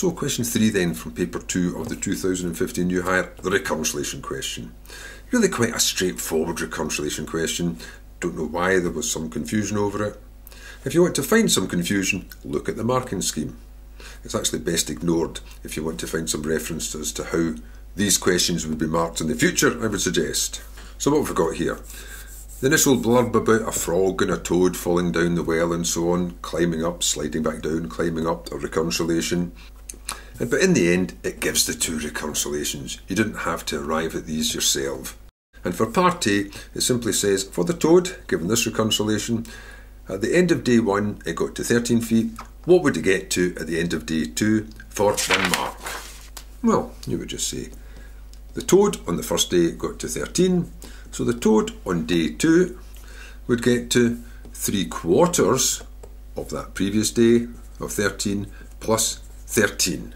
So question 3 then from paper 2 of the 2015 New Higher, the recurrence relation question. Really quite a straightforward recurrence relation question. Don't know why there was some confusion over it. If you want to find some confusion, look at the marking scheme. It's actually best ignored if you want to find some reference as to how these questions would be marked in the future, I would suggest. So what have we got here? The initial blurb about a frog and a toad falling down the well and so on, climbing up, sliding back down, climbing up, a recurrence relation. But in the end, it gives the two recurrence relations. You didn't have to arrive at these yourself. And for part A, it simply says, for the toad, given this recurrence relation, at the end of day one, it got to 13 feet. What would it get to at the end of day two for one mark? Well, you would just say, the toad on the first day got to 13, so the toad on day two would get to three quarters of that previous day of 13 plus 13.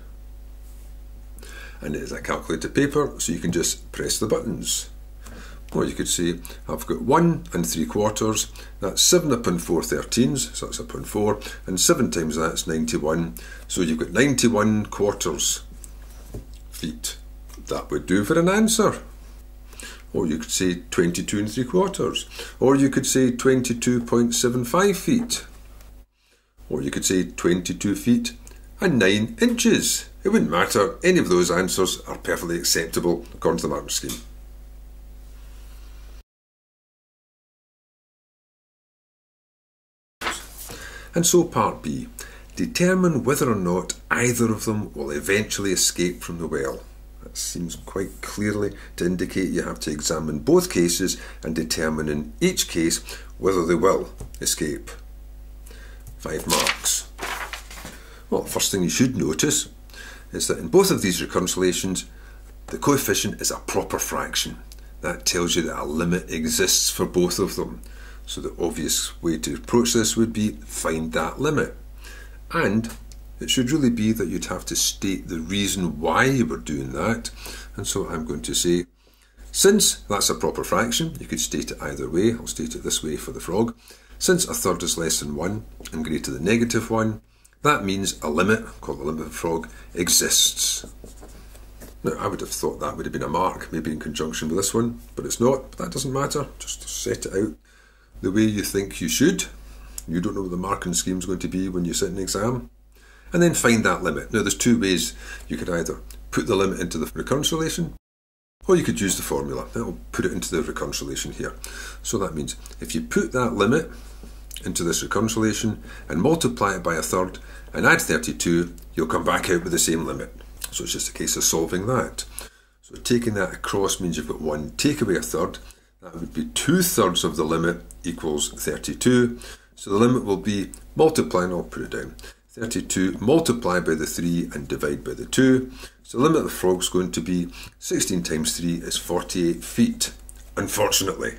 And it is a calculated paper, so you can just press the buttons. Or you could say, I've got 1 and 3 quarters, that's 7 upon 4 13s, so that's upon 4, and 7 times that's 91, so you've got 91 quarters feet. That would do for an answer. Or you could say 22 and 3 quarters. Or you could say 22.75 feet. Or you could say 22 feet and 9 inches. It wouldn't matter. Any of those answers are perfectly acceptable according to the marking scheme. And so part B. Determine whether or not either of them will eventually escape from the well. Seems quite clearly to indicate you have to examine both cases and determine in each case whether they will escape. Five marks. Well, the first thing you should notice is that in both of these recurrence relations, the coefficient is a proper fraction. That tells you that a limit exists for both of them. So the obvious way to approach this would be find that limit. And it should really be that you'd have to state the reason why you were doing that. And so I'm going to say, since that's a proper fraction, you could state it either way. I'll state it this way for the frog. Since a third is less than 1 and greater than negative 1, that means a limit, called the limit of frog, exists. Now, I would have thought that would have been a mark, maybe in conjunction with this one, but it's not. But that doesn't matter. Just set it out the way you think you should. You don't know what the marking scheme is going to be when you sit an exam. And then find that limit. Now, there's two ways you could either put the limit into the recurrence relation or you could use the formula. That will put it into the recurrence relation here. So that means if you put that limit into this recurrence relation and multiply it by a third and add 32, you'll come back out with the same limit. So it's just a case of solving that. So taking that across means you've got one, take away a third, that would be two thirds of the limit equals 32. So the limit will be multiplying, I'll put it down, 32 multiply by the 3 and divide by the 2. So the limit of the frog is going to be 16 times 3 is 48 feet, unfortunately.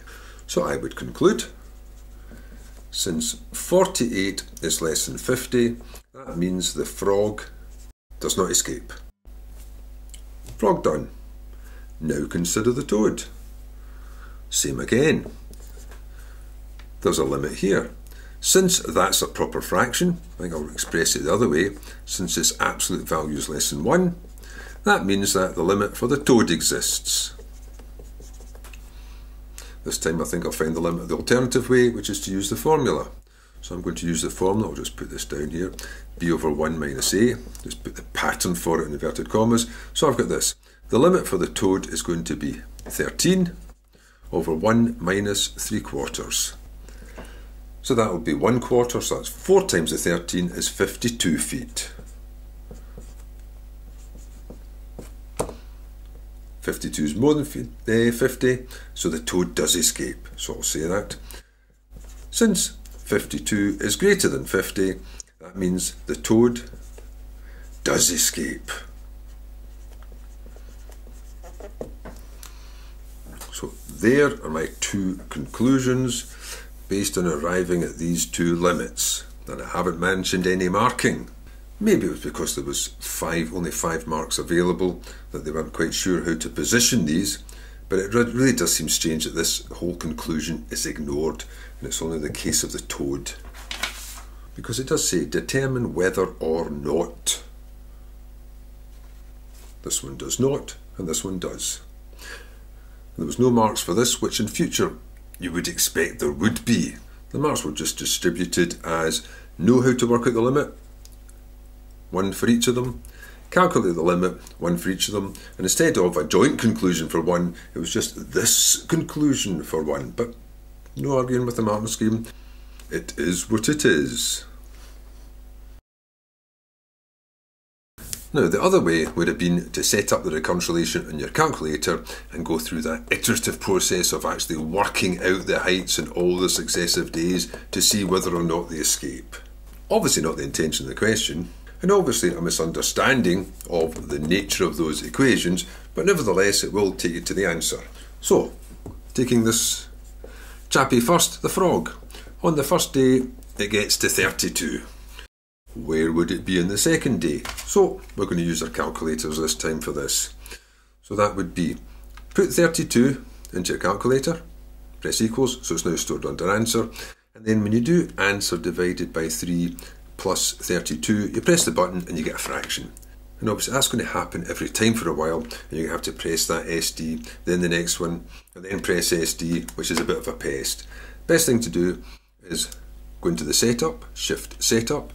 So I would conclude, since 48 is less than 50, that means the frog does not escape. Frog done. Now consider the toad. Same again. There's a limit here. Since that's a proper fraction, I think I'll express it the other way, since its absolute value is less than 1, that means that the limit for the toad exists. This time I think I'll find the limit the alternative way, which is to use the formula. So I'm going to use the formula, I'll just put this down here, b over 1 minus a, just put the pattern for it in inverted commas. So I've got this. The limit for the toad is going to be 13 over 1 minus 3 quarters. So that will be 1 quarter, so that's 4 times the 13 is 52 feet. 52 is more than eh, 50, so the toad does escape. So I'll say that. Since 52 is greater than 50, that means the toad does escape. So there are my two conclusions based on arriving at these two limits. And I haven't mentioned any marking. Maybe it was because there was five, only five marks available, that they weren't quite sure how to position these. But it really does seem strange that this whole conclusion is ignored, and it's only the case of the toad. Because it does say, determine whether or not this one does not, and this one does. There was no marks for this, which in future you would expect there would be. The marks were just distributed as know how to work out the limit, one for each of them, calculate the limit, one for each of them, and instead of a joint conclusion for one, it was just this conclusion for one. But no arguing with the marking scheme. It is what it is. Now, the other way would have been to set up the recurrence relation in your calculator and go through that iterative process of actually working out the heights in all the successive days to see whether or not they escape. Obviously, not the intention of the question, and obviously a misunderstanding of the nature of those equations, but nevertheless, it will take you to the answer. So, taking this chappie first, the frog. On the first day, it gets to 32 where would it be in the second day? So we're going to use our calculators this time for this. So that would be put 32 into your calculator, press equals, so it's now stored under answer, and then when you do answer divided by 3 plus 32, you press the button and you get a fraction. And obviously that's going to happen every time for a while, and you have to press that SD, then the next one, and then press SD, which is a bit of a pest. Best thing to do is go into the setup, shift setup,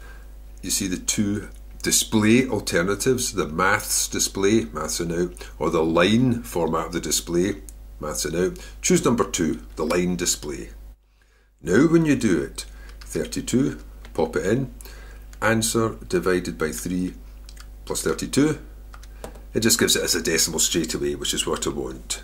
you see the two display alternatives, the maths display, maths and out, or the line format of the display, maths and out. Choose number two, the line display. Now when you do it, 32, pop it in, answer divided by 3 plus 32, it just gives it as a decimal straight away, which is what I want.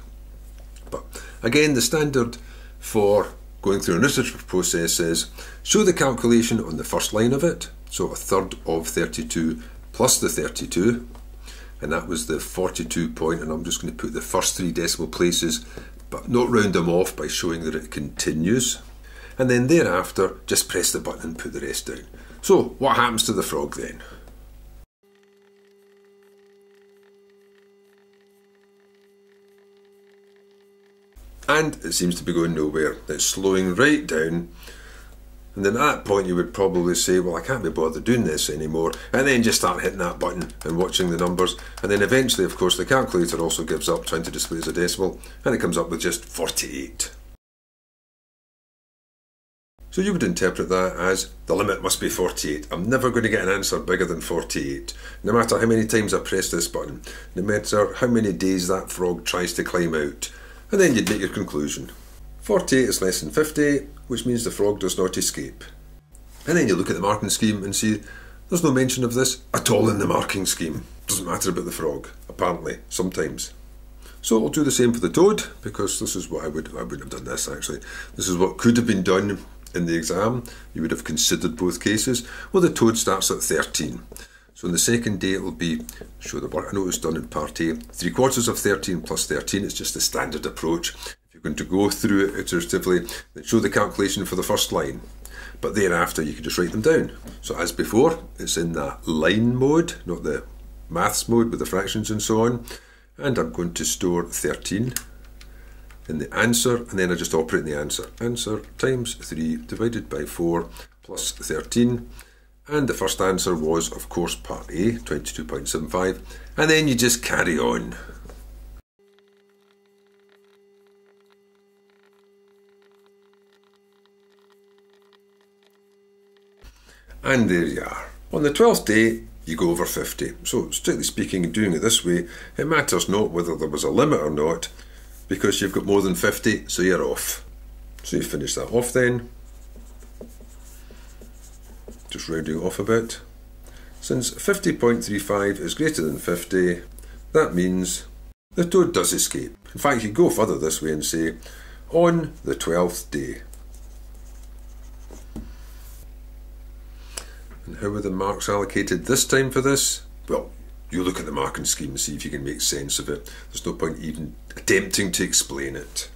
But again, the standard for going through an iterative process is show the calculation on the first line of it, so a third of 32 plus the 32, and that was the 42 point, and I'm just going to put the first three decimal places, but not round them off by showing that it continues. And then thereafter, just press the button and put the rest down. So, what happens to the frog then? And it seems to be going nowhere. It's slowing right down and then at that point, you would probably say, Well, I can't be bothered doing this anymore. And then just start hitting that button and watching the numbers. And then eventually, of course, the calculator also gives up trying to display as a decimal and it comes up with just 48. So you would interpret that as the limit must be 48. I'm never going to get an answer bigger than 48. No matter how many times I press this button, no matter how many days that frog tries to climb out. And then you'd make your conclusion. 48 is less than 50, which means the frog does not escape. And then you look at the marking scheme and see there's no mention of this at all in the marking scheme. Doesn't matter about the frog, apparently, sometimes. So I'll do the same for the toad, because this is what I would I would have done this actually. This is what could have been done in the exam. You would have considered both cases. Well the toad starts at 13. So on the second day it'll be show the work. I know it was done in part A. Three quarters of 13 plus 13 It's just the standard approach going to go through it iteratively, then show the calculation for the first line. But thereafter, you can just write them down. So as before, it's in that line mode, not the maths mode with the fractions and so on. And I'm going to store 13 in the answer, and then I just operate in the answer. Answer times 3 divided by 4 plus 13. And the first answer was, of course, part A, 22.75. And then you just carry on. And there you are. On the 12th day, you go over 50. So, strictly speaking, doing it this way, it matters not whether there was a limit or not, because you've got more than 50, so you're off. So you finish that off then. Just rounding off a bit. Since 50.35 is greater than 50, that means the toad does escape. In fact, you go further this way and say, on the 12th day. How were the marks allocated this time for this? Well, you look at the marking scheme and see if you can make sense of it. There's no point even attempting to explain it.